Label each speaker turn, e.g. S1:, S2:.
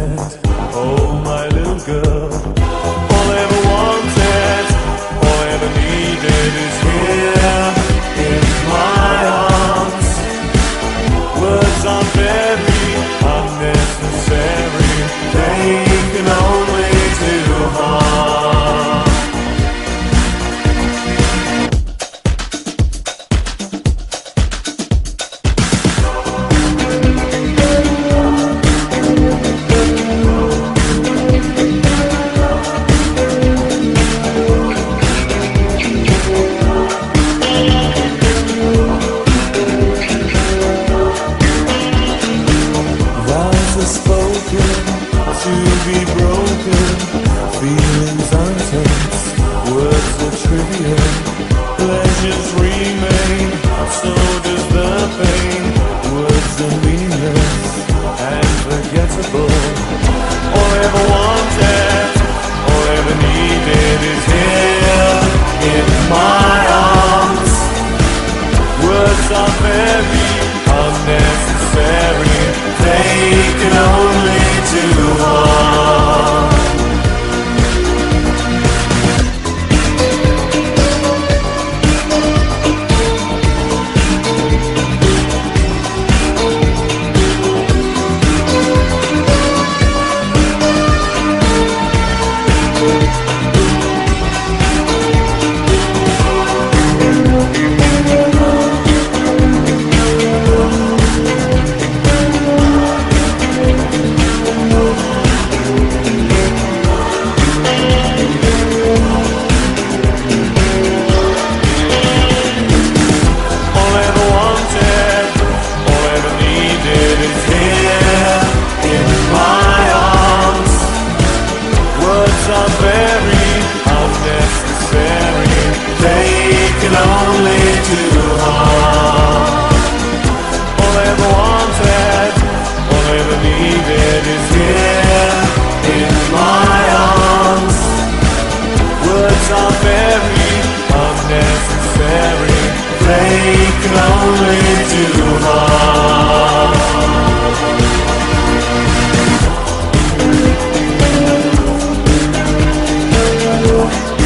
S1: Oh, my little girl. trivial. you.